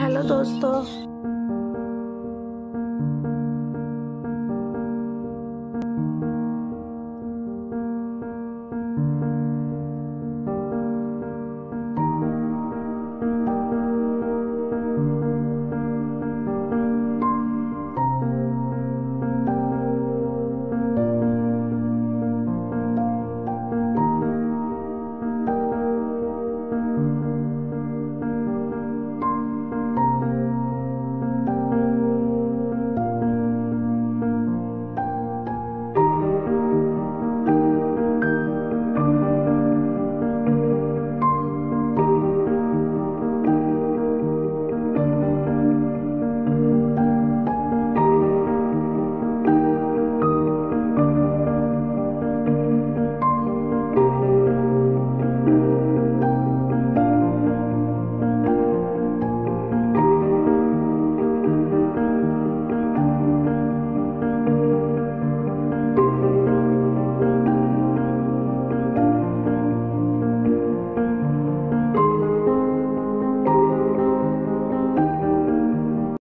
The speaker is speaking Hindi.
हेलो दोस्तों